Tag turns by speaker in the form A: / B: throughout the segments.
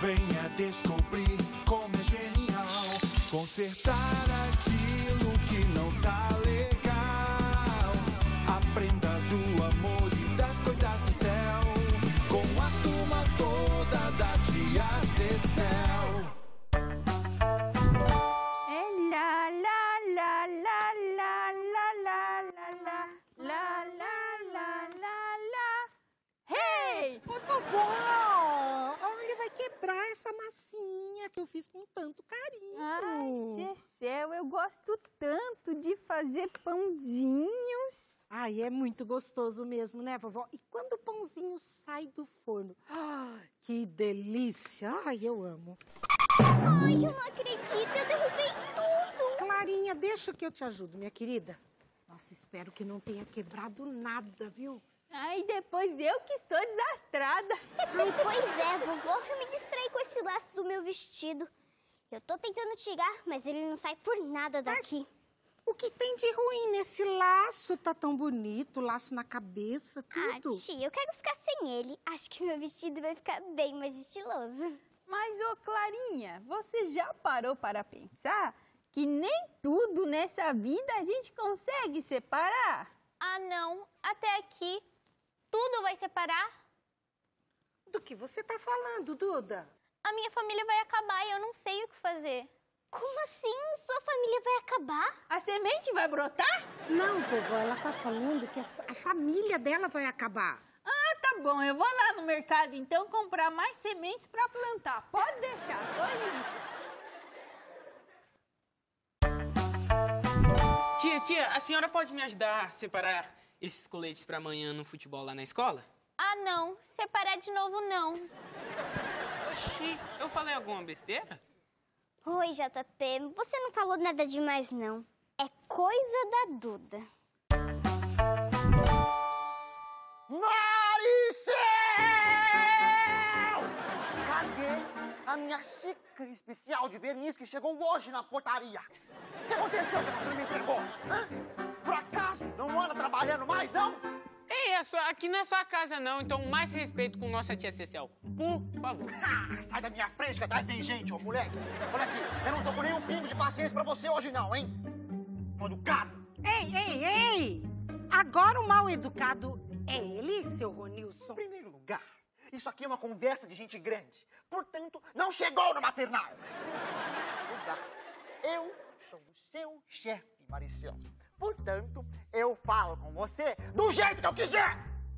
A: Venha descobrir como é genial consertar aquilo
B: eu fiz com tanto carinho.
C: Ai, Cecel, eu gosto tanto de fazer pãozinhos.
B: Ai, é muito gostoso mesmo, né, vovó? E quando o pãozinho sai do forno? Ah, que delícia! Ai, eu amo.
D: Ai, eu não acredito, eu derrubei tudo.
B: Clarinha, deixa que eu te ajudo, minha querida. Nossa, espero que não tenha quebrado nada, viu?
C: Ai, depois eu que sou desastrada.
D: Ai, pois é, vovó, eu me distraí com esse laço do meu vestido. Eu tô tentando tirar, mas ele não sai por nada daqui.
B: O que tem de ruim nesse laço? Tá tão bonito, laço na cabeça,
D: Ah,
B: tudo.
D: tia, eu quero ficar sem ele. Acho que meu vestido vai ficar bem mais estiloso.
C: Mas, ô Clarinha, você já parou para pensar que nem tudo nessa vida a gente consegue separar?
E: Ah, não. Até aqui. Tudo vai separar?
B: Do que você tá falando, Duda?
E: A minha família vai acabar e eu não sei o que fazer.
D: Como assim? Sua família vai acabar?
C: A semente vai brotar?
B: Não, vovó, ela tá falando que a, a família dela vai acabar.
C: Ah, tá bom, eu vou lá no mercado então comprar mais sementes para plantar. Pode deixar, tô indo.
F: Tia, tia, a senhora pode me ajudar a separar esses coletes para amanhã no futebol lá na escola?
E: Ah, não. Separar de novo, não.
F: Oxi, eu falei alguma besteira?
D: Oi, JP. Você não falou nada demais, não. É coisa da Duda.
G: Maricel! Cadê a minha xícara especial de verniz que chegou hoje na portaria? O que aconteceu que você não me entregou? Hã? Não anda trabalhando mais, não?
F: Ei, é só- aqui não é sua casa não, então mais respeito com nossa tia Cecel. Por favor.
G: Ah, sai da minha frente que atrás vem gente, ô moleque. Olha aqui, eu não tô com nenhum pingo de paciência pra você hoje não, hein? Mal educado.
B: Ei, ei, ei! Agora o mal educado é ele, seu Ronilson?
G: Em primeiro lugar, isso aqui é uma conversa de gente grande. Portanto, não chegou no maternal. Em segundo lugar, eu sou o seu chefe, Maricel. Portanto, eu falo com você do jeito que eu quiser.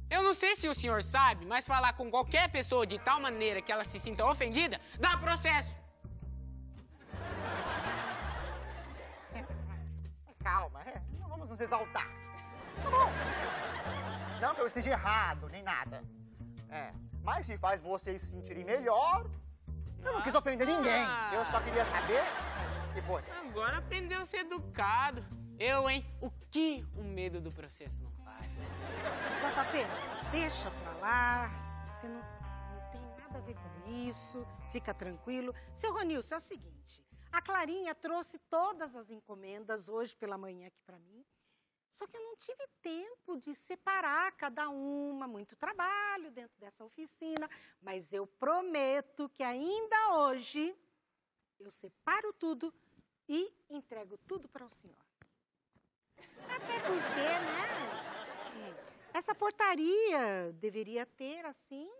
F: Eu não sei se o senhor sabe, mas falar com qualquer pessoa de tal maneira que ela se sinta ofendida dá processo.
G: Calma, é, não vamos nos exaltar. Tá bom. Não que eu esteja errado, nem nada. É, mas se faz vocês se sentirem melhor, eu não quis ofender ninguém. Eu só queria saber o que foi.
F: Agora aprendeu a ser educado. Eu, hein? O que o medo do processo não faz?
B: JP, deixa pra lá. Você não, não tem nada a ver com isso. Fica tranquilo. Seu Ronilson, é o seguinte. A Clarinha trouxe todas as encomendas hoje pela manhã aqui pra mim. Só que eu não tive tempo de separar cada uma, muito trabalho dentro dessa oficina, mas eu prometo que ainda hoje eu separo tudo e entrego tudo para o senhor. Até porque, né? Essa portaria deveria ter, assim,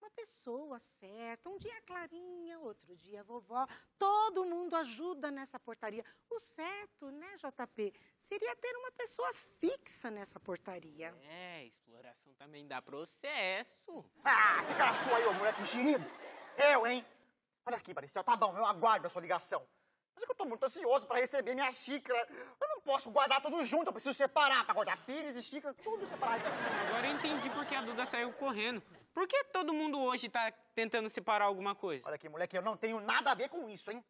B: uma pessoa certa. Um dia a Clarinha, outro dia a vovó. Todo mundo ajuda nessa portaria. O certo, né, JP, seria ter uma pessoa fixa nessa portaria.
F: É, exploração também dá processo.
G: Ah, fica na sua aí, ô moleque enxerido. Eu, hein? Olha aqui, Maricel, tá bom, eu aguardo a sua ligação. Mas é que eu tô muito ansioso pra receber minha xícara. Eu não posso guardar tudo junto, eu preciso separar pra guardar pires e xícara, tudo separado.
F: Agora eu entendi porque a Duda saiu correndo. Por que todo mundo hoje tá tentando separar alguma coisa?
G: Olha aqui, moleque, eu não tenho nada a ver com isso, hein?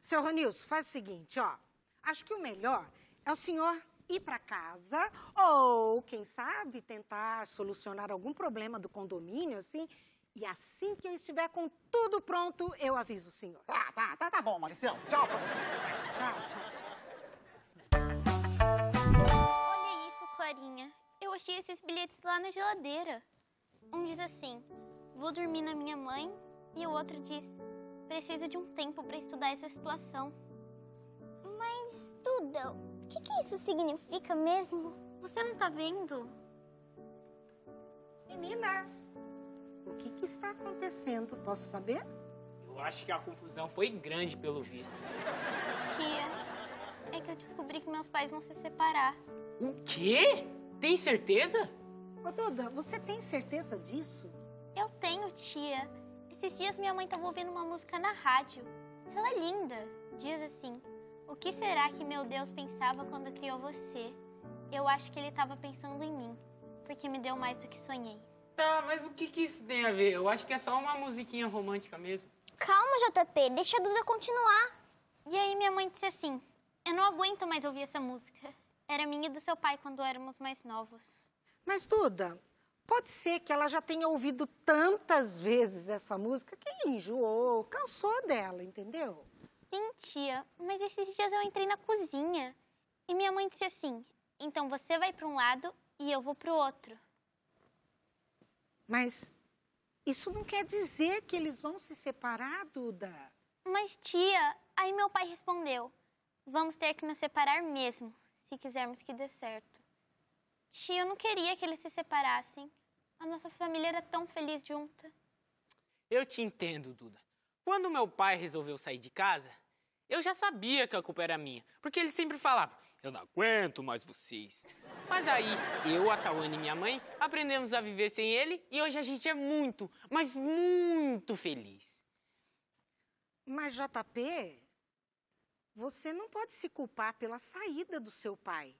B: Seu Ronilson, faz o seguinte, ó. Acho que o melhor é o senhor ir para casa ou, quem sabe, tentar solucionar algum problema do condomínio, assim. E assim que eu estiver com tudo pronto, eu aviso o senhor.
G: Tá, tá, tá, tá bom, Maricel. Tchau pra você.
B: Tchau, tchau.
E: Clarinha. Eu achei esses bilhetes lá na geladeira. Um diz assim: Vou dormir na minha mãe E o outro diz: preciso de um tempo para estudar essa situação.
D: Mas, Duda, o que, que isso significa mesmo?
E: Você não tá vendo?
B: Meninas, o que, que está acontecendo? Posso saber?
F: Eu acho que a confusão foi grande pelo visto.
E: Tia, é que eu descobri que meus pais vão se separar.
F: O quê? Tem certeza?
B: Ô, Duda, você tem certeza disso?
E: Eu tenho, tia. Esses dias minha mãe estava ouvindo uma música na rádio. Ela é linda. Diz assim: O que será que meu Deus pensava quando criou você? Eu acho que ele estava pensando em mim, porque me deu mais do que sonhei.
F: Tá, mas o que, que isso tem a ver? Eu acho que é só uma musiquinha romântica mesmo.
D: Calma, JP, deixa a Duda continuar.
E: E aí minha mãe disse assim: Eu não aguento mais ouvir essa música. Era minha e do seu pai quando éramos mais novos.
B: Mas, Duda, pode ser que ela já tenha ouvido tantas vezes essa música que enjoou, cansou dela, entendeu?
E: Sim, tia, mas esses dias eu entrei na cozinha e minha mãe disse assim: Então você vai para um lado e eu vou para o outro.
B: Mas isso não quer dizer que eles vão se separar, Duda.
E: Mas, tia, aí meu pai respondeu: Vamos ter que nos separar mesmo, se quisermos que dê certo. Tia, eu não queria que eles se separassem. A nossa família era tão feliz junta.
F: Eu te entendo, Duda. Quando meu pai resolveu sair de casa, eu já sabia que a culpa era minha, porque ele sempre falava: Eu não aguento mais vocês. Mas aí, eu, a Tawane e minha mãe aprendemos a viver sem ele e hoje a gente é muito, mas muito feliz.
B: Mas, JP, você não pode se culpar pela saída do seu pai.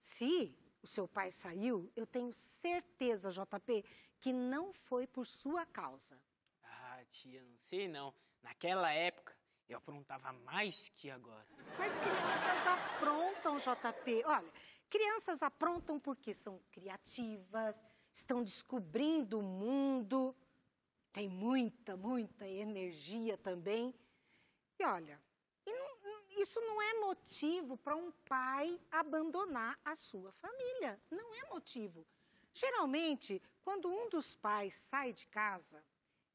B: Se o seu pai saiu, eu tenho certeza, JP, que não foi por sua causa.
F: Ah, tia, não sei não. Naquela época, eu aprontava mais que agora.
B: Mas crianças aprontam, JP. Olha, crianças aprontam porque são criativas, estão descobrindo o mundo, tem muita, muita energia também. E olha, isso não é motivo para um pai abandonar a sua família. Não é motivo. Geralmente, quando um dos pais sai de casa,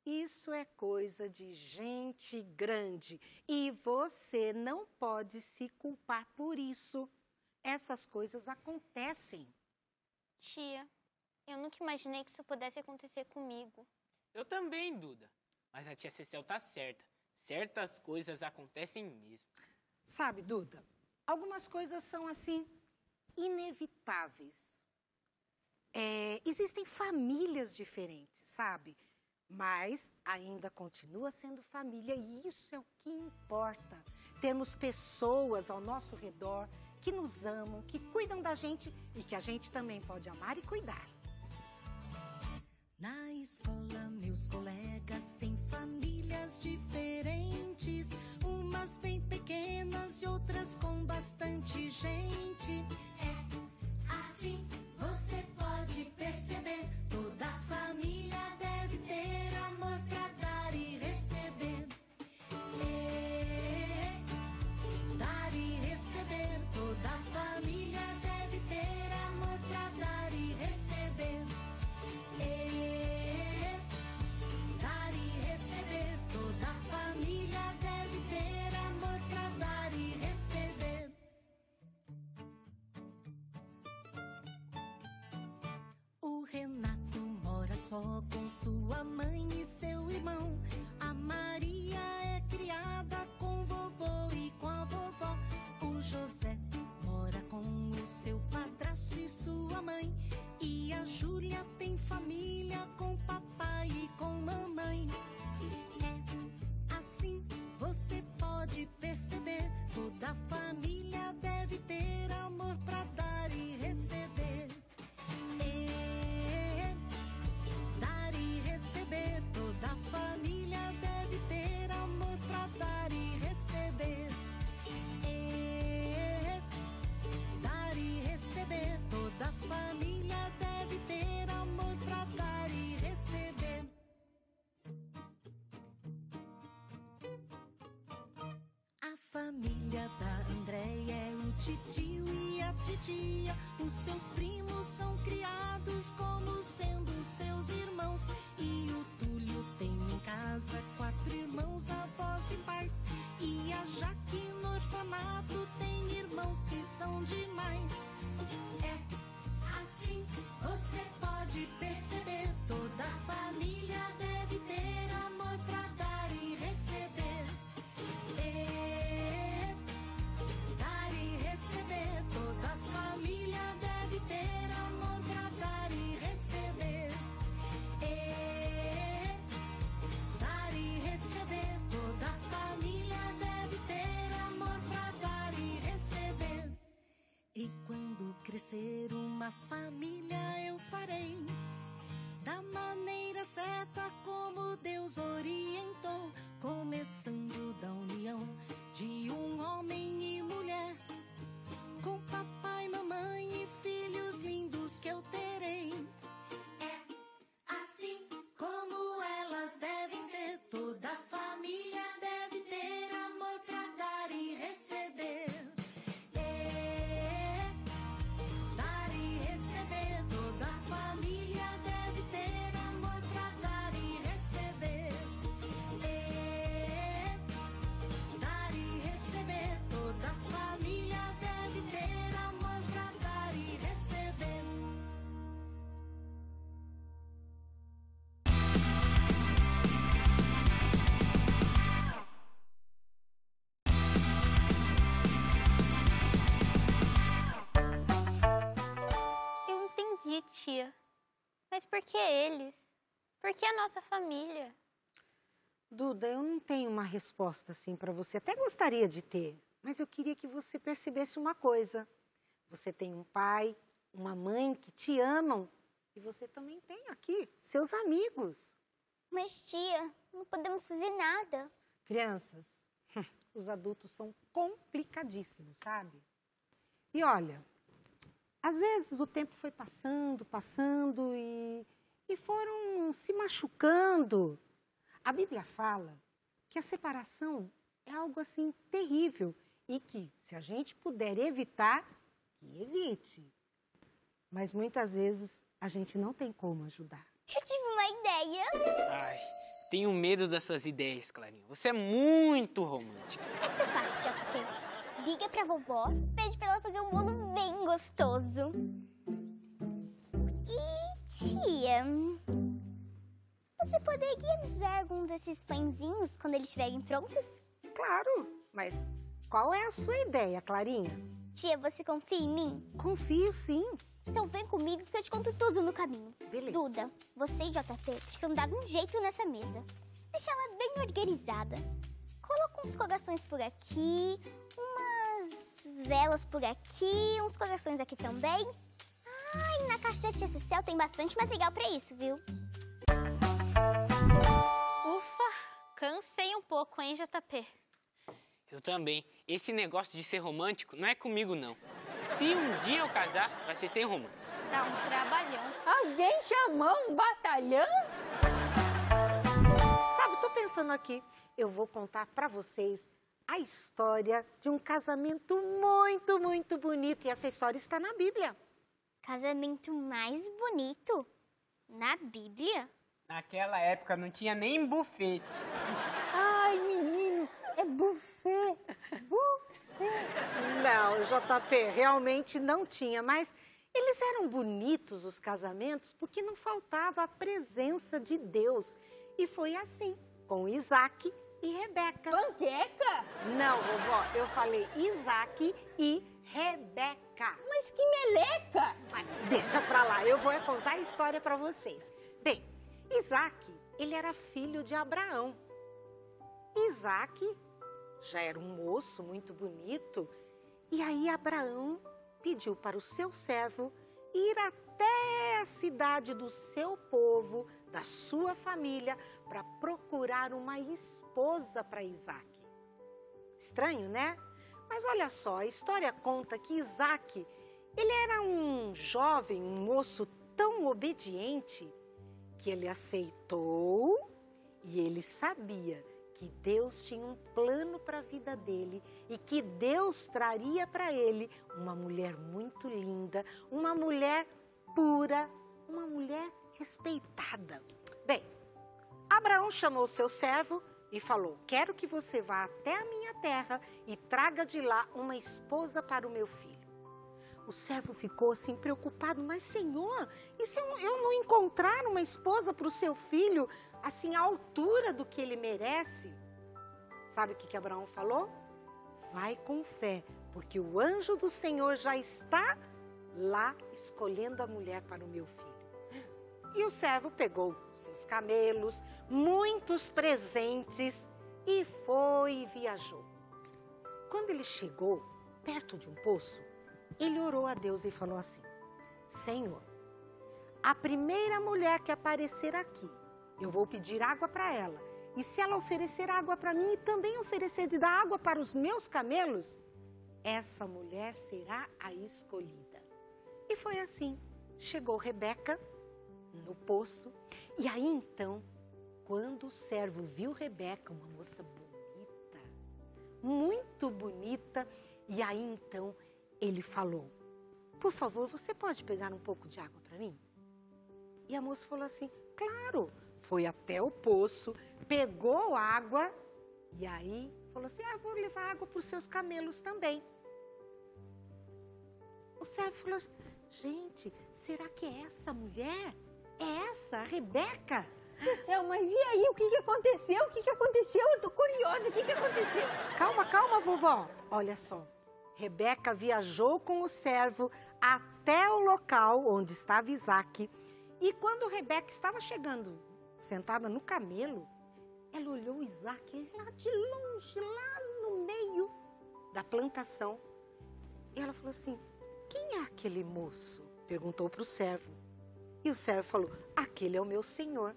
B: isso é coisa de gente grande e você não pode se culpar por isso. Essas coisas acontecem.
E: Tia, eu nunca imaginei que isso pudesse acontecer comigo.
F: Eu também, Duda. Mas a tia Cecel tá certa. Certas coisas acontecem mesmo.
B: Sabe, Duda, algumas coisas são assim, inevitáveis. É, existem famílias diferentes, sabe? Mas ainda continua sendo família e isso é o que importa. Termos pessoas ao nosso redor que nos amam, que cuidam da gente e que a gente também pode amar e cuidar.
H: Na escola, meus colegas têm famílias diferentes, umas bem pequenas e outras com bastante gente. É só com sua mãe e seu irmão. família da Andréia é o titio e a titia. Os seus primos são criados como sendo seus irmãos. E o Túlio tem em casa quatro irmãos, avós e pais. E a Jaque no orfanato tem irmãos que são demais. É
E: por que eles? Por que a nossa família?
B: Duda, eu não tenho uma resposta assim para você. Até gostaria de ter, mas eu queria que você percebesse uma coisa. Você tem um pai, uma mãe que te amam e você também tem aqui seus amigos.
D: Mas, tia, não podemos fazer nada.
B: Crianças, os adultos são complicadíssimos, sabe? E olha, às vezes o tempo foi passando, passando e, e foram se machucando. A Bíblia fala que a separação é algo assim terrível e que, se a gente puder evitar, que evite. Mas muitas vezes a gente não tem como ajudar.
D: Eu tive uma ideia.
F: Ai, tenho medo das suas ideias, Clarinha. Você é muito romântica.
D: Essa é fácil, JP. Liga pra vovó, pede pra ela fazer um bolo bem gostoso. E, tia, você poderia nos dar algum desses pãezinhos quando eles estiverem prontos?
B: Claro, mas qual é a sua ideia, Clarinha?
D: Tia, você confia em mim?
B: Confio sim.
D: Então vem comigo que eu te conto tudo no caminho.
B: Beleza.
D: Duda, você e JP precisam dar um jeito nessa mesa. Deixa ela bem organizada. Coloca uns corações por aqui, umas velas por aqui, uns corações aqui também. Ai, na caixa da Tia Cecel tem bastante material pra isso, viu?
E: Ufa, cansei um pouco, hein, JP?
F: Eu também. Esse negócio de ser romântico não é comigo, não. Se um dia eu casar, vai ser sem romance.
E: Dá um trabalhão.
C: Alguém chamou um batalhão?
B: Sabe, tô pensando aqui, eu vou contar pra vocês a história de um casamento muito, muito bonito. E essa história está na Bíblia.
D: Casamento mais bonito na Bíblia?
F: Naquela época não tinha nem bufete.
C: Ai, menino, é buffet.
B: Não, JP, realmente não tinha, mas eles eram bonitos, os casamentos, porque não faltava a presença de Deus. E foi assim, com Isaac e Rebeca.
C: Panqueca?
B: Não, vovó, eu falei Isaac e Rebeca.
C: Mas que meleca!
B: Mas deixa pra lá, eu vou contar a história pra vocês. Bem, Isaac, ele era filho de Abraão. Isaac já era um moço muito bonito, e aí Abraão pediu para o seu servo ir até a cidade do seu povo, da sua família, para procurar uma esposa para Isaac. Estranho, né? Mas olha só, a história conta que Isaac, ele era um jovem, um moço tão obediente que ele aceitou e ele sabia que Deus tinha um plano para a vida dele e que Deus traria para ele uma mulher muito linda, uma mulher pura, uma mulher respeitada. Bem, Abraão chamou seu servo e falou: Quero que você vá até a minha terra e traga de lá uma esposa para o meu filho. O servo ficou assim preocupado, mas senhor, e se eu, não encontrar uma esposa para o seu filho, assim, à altura do que ele merece? Sabe o que, que Abraão falou? Vai com fé, porque o anjo do Senhor já está lá escolhendo a mulher para o meu filho. E o servo pegou seus camelos, muitos presentes e foi e viajou. Quando ele chegou perto de um poço, ele orou a Deus e falou assim: Senhor, a primeira mulher que aparecer aqui, eu vou pedir água para ela. E se ela oferecer água para mim e também oferecer de dar água para os meus camelos, essa mulher será a escolhida. E foi assim. Chegou Rebeca no poço, e aí então, quando o servo viu Rebeca, uma moça bonita, muito bonita, e aí então ele falou: Por favor, você pode pegar um pouco de água para mim? E a moça falou assim: Claro. Foi até o poço, pegou água e aí falou assim: Ah, vou levar água para os seus camelos também. O servo falou: Gente, será que é essa mulher? É essa, a Rebeca?
C: Do céu, mas e aí? O que, que aconteceu? O que, que aconteceu? Eu tô curiosa. O que, que aconteceu?
B: Calma, calma, vovó. Olha só. Rebeca viajou com o servo até o local onde estava Isaac. E quando Rebeca estava chegando, sentada no camelo, ela olhou Isaac lá de longe, lá no meio da plantação. E ela falou assim: Quem é aquele moço? Perguntou para o servo. E o servo falou: Aquele é o meu senhor.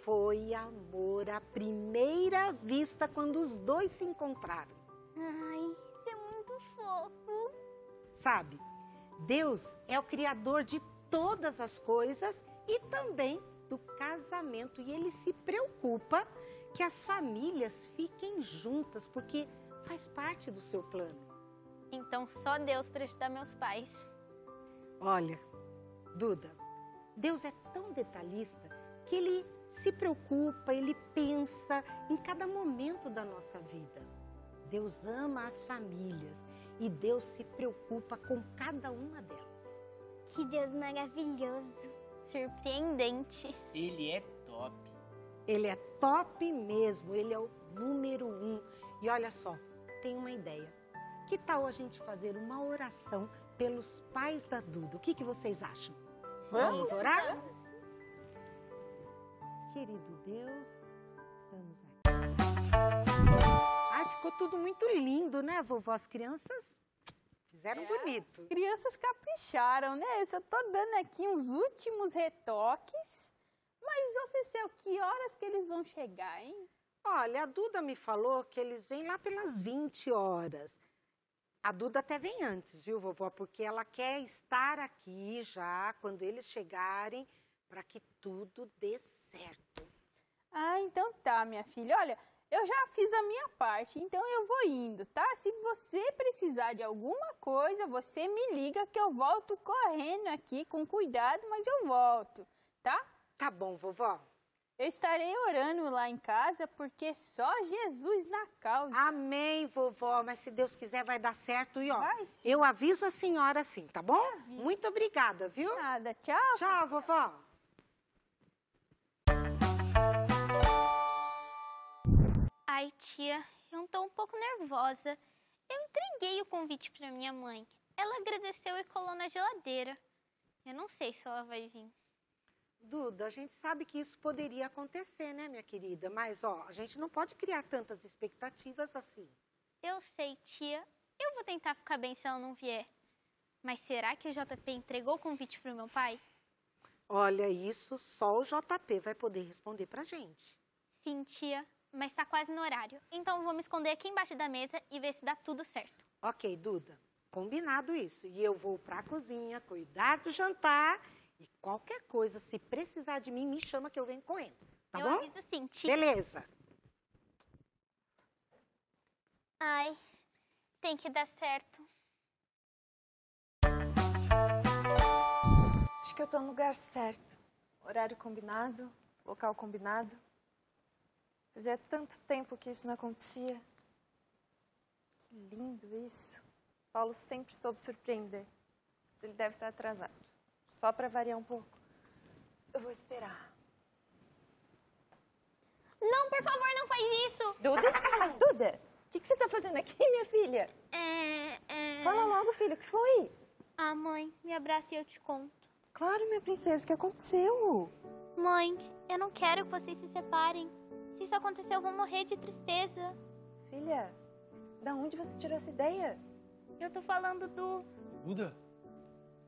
B: Foi amor à primeira vista quando os dois se encontraram.
D: Ai, isso é muito fofo.
B: Sabe? Deus é o criador de todas as coisas e também do casamento. E ele se preocupa que as famílias fiquem juntas, porque faz parte do seu plano.
E: Então só Deus para ajudar meus pais.
B: Olha, Duda, Deus é tão detalhista que ele se preocupa, ele pensa em cada momento da nossa vida. Deus ama as famílias e Deus se preocupa com cada uma delas.
D: Que Deus maravilhoso.
E: Surpreendente.
F: Ele é top.
B: Ele é top mesmo, ele é o número um. E olha só, tem uma ideia. Que tal a gente fazer uma oração pelos pais da Duda? O que, que vocês acham? Vamos orar? Querido Deus, estamos aqui. Ai, ficou tudo muito lindo, né, vovó? As crianças fizeram bonito.
C: Crianças capricharam, né? Eu só tô dando aqui uns últimos retoques. Mas, você Cecil, que horas que eles vão chegar, hein?
B: Olha, a Duda me falou que eles vêm lá pelas 20 horas. A Duda até vem antes, viu, vovó? Porque ela quer estar aqui já quando eles chegarem para que tudo dê certo.
C: Ah, então tá, minha filha. Olha, eu já fiz a minha parte, então eu vou indo, tá? Se você precisar de alguma coisa, você me liga que eu volto correndo aqui com cuidado, mas eu volto, tá?
B: Tá bom, vovó.
C: Eu estarei orando lá em casa porque só Jesus na causa.
B: Amém, vovó. Mas se Deus quiser, vai dar certo. E ó,
C: Vai sim.
B: eu aviso a senhora assim, tá bom?
C: aviso.
B: Muito obrigada, viu?
C: Nada, tchau.
B: Tchau, vovó.
E: Ai, tia, eu tô um pouco nervosa. Eu entreguei o convite para minha mãe. Ela agradeceu e colou na geladeira. Eu não sei se ela vai vir.
B: Duda, a gente sabe que isso poderia acontecer, né, minha querida? Mas, ó, a gente não pode criar tantas expectativas assim.
E: Eu sei, tia. Eu vou tentar ficar bem se ela não vier. Mas será que o JP entregou o convite pro meu pai?
B: Olha, isso só o JP vai poder responder pra gente.
E: Sim, tia. Mas tá quase no horário. Então vou me esconder aqui embaixo da mesa e ver se dá tudo certo.
B: Ok, Duda, combinado isso. E eu vou pra cozinha cuidar do jantar e qualquer coisa, se precisar de mim, me chama que eu venho correndo. Tá
E: eu
B: bom?
E: aviso sim, tia.
B: Beleza.
E: Ai, tem que dar certo.
I: Acho que eu tô no lugar certo. Horário combinado, local combinado. Fazia tanto tempo que isso não acontecia. Que lindo isso. Paulo sempre soube surpreender. Mas ele deve estar atrasado. Só para variar um pouco. Eu vou esperar.
E: Não, por favor, não faz isso!
I: Duda? Duda, o que, que você tá fazendo aqui, minha filha?
E: É, é...
I: Fala logo, filho, o que foi?
E: Ah, mãe, me abraça e eu te conto.
I: Claro, minha princesa, o que aconteceu?
E: Mãe, eu não quero que vocês se separem. Se isso acontecer, eu vou morrer de tristeza.
I: Filha, da onde você tirou essa ideia?
E: Eu tô falando do.
J: Duda,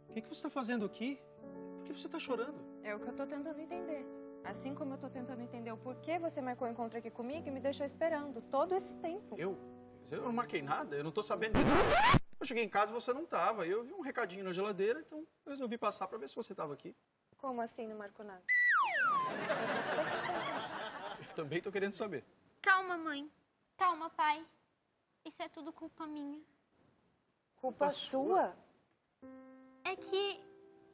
J: o que, que você está fazendo aqui? Por que você está chorando?
I: É o que eu tô tentando entender. Assim como eu tô tentando entender o porquê você marcou o encontro aqui comigo e me deixou esperando todo esse tempo.
J: Eu? Eu não marquei nada, eu não tô sabendo de nada. Eu cheguei em casa e você não tava. e Eu vi um recadinho na geladeira, então eu resolvi passar para ver se você tava aqui.
I: Como assim não marcou nada? É
J: Eu também tô querendo saber.
E: Calma, mãe. Calma, pai. Isso é tudo culpa minha.
I: Culpa sua?
E: É que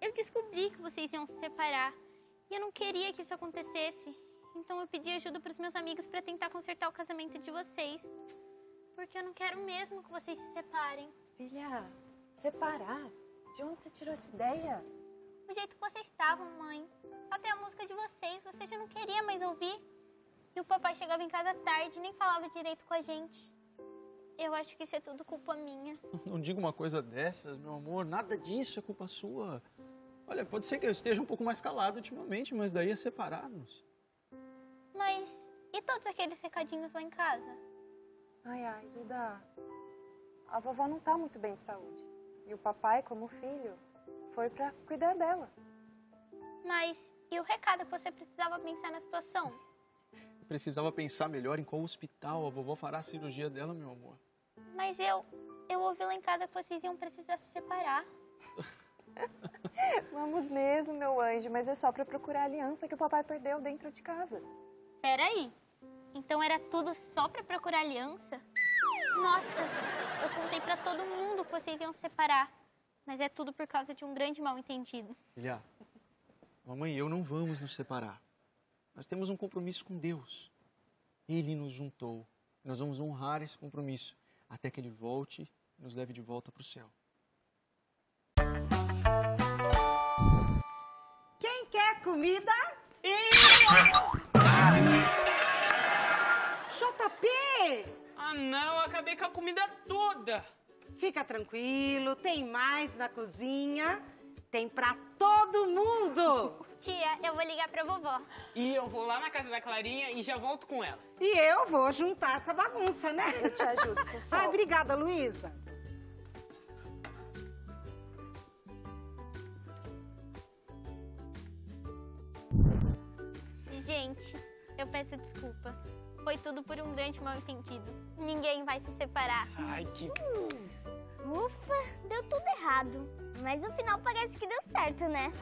E: eu descobri que vocês iam se separar. E eu não queria que isso acontecesse. Então eu pedi ajuda pros meus amigos pra tentar consertar o casamento de vocês. Porque eu não quero mesmo que vocês se separem.
I: Filha, separar? De onde você tirou essa ideia?
E: O jeito que vocês estavam, mãe. Até a música de vocês, você já não queria mais ouvir. E o papai chegava em casa tarde e nem falava direito com a gente. Eu acho que isso é tudo culpa minha.
J: Não diga uma coisa dessas, meu amor. Nada disso é culpa sua. Olha, pode ser que eu esteja um pouco mais calado ultimamente, mas daí é separar-nos.
E: Mas e todos aqueles recadinhos lá em casa?
I: Ai, ai, Duda. A vovó não tá muito bem de saúde. E o papai, como filho, foi pra cuidar dela.
E: Mas e o recado que você precisava pensar na situação?
J: Eu precisava pensar melhor em qual hospital a vovó fará a cirurgia dela, meu amor.
E: Mas eu. Eu ouvi lá em casa que vocês iam precisar se separar.
I: Vamos mesmo, meu anjo, mas é só pra procurar a aliança que o papai perdeu dentro de casa.
E: Peraí. Então era tudo só pra procurar aliança? Nossa, eu contei pra todo mundo que vocês iam se separar. Mas é tudo por causa de um grande mal entendido.
J: Filha, mamãe e eu não vamos nos separar. Nós temos um compromisso com Deus. Ele nos juntou. Nós vamos honrar esse compromisso até que ele volte e nos leve de volta para o céu.
B: Quem quer comida? JP!
F: Ah, não, acabei com a comida toda.
B: Fica tranquilo, tem mais na cozinha. Tem pra todo mundo!
E: Tia, eu vou ligar pra vovó.
F: E eu vou lá na casa da Clarinha e já volto com ela.
B: E eu vou juntar essa bagunça, né?
I: Eu te ajudo, Cecil.
B: Ai, obrigada, Luísa.
E: Gente, eu peço desculpa. Foi tudo por um grande mal entendido. Ninguém vai se separar.
F: Ai, que.
D: Ufa, deu tudo errado. Mas no final parece que deu certo, né?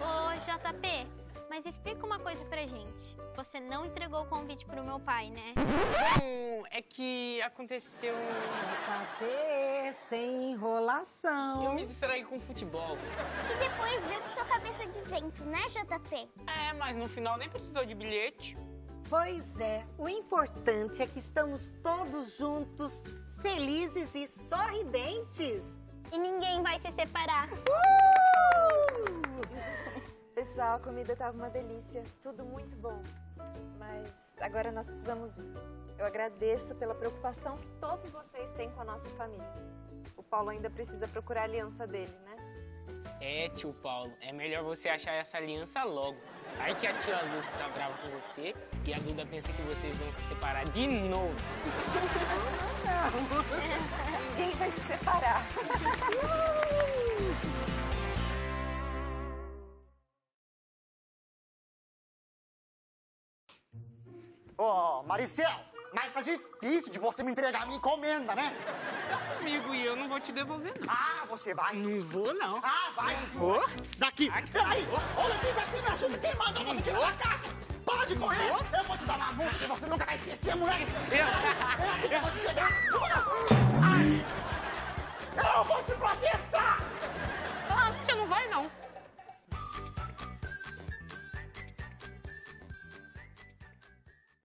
E: Ô, JP, mas explica uma coisa pra gente. Você não entregou o convite pro meu pai, né?
F: Bom, é que aconteceu.
B: JP, sem enrolação.
F: Eu me distraí com futebol.
D: E depois veio com sua cabeça de vento, né, JP?
F: É, mas no final nem precisou de bilhete.
B: Pois é, o importante é que estamos todos juntos, felizes e sorridentes.
E: E ninguém vai se separar.
I: Pessoal, a comida tava uma delícia, tudo muito bom. Mas agora nós precisamos ir. Eu agradeço pela preocupação que todos vocês têm com a nossa família. O Paulo ainda precisa procurar a aliança dele, né?
F: É, tio Paulo, é melhor você achar essa aliança logo. Aí que a tia Lúcia tá brava com você e a Duda pensa que vocês vão se separar de novo.
I: Ninguém vai se separar.
G: Ô, Maricel, mas tá difícil de você me entregar a minha encomenda, né?
F: Amigo, e eu não vou te devolver, não.
G: Ah, você vai.
F: Não vou, não.
G: Ah, vai sim.
F: Vou.
G: Daqui. Peraí. Olha aqui, daqui, me ajuda. Quem manda você tirar da caixa? Para de correr. Eu vou te dar uma multa que você nunca vai esquecer, moleque. Eu, eu vou te pegar. Ai. Eu vou te processar.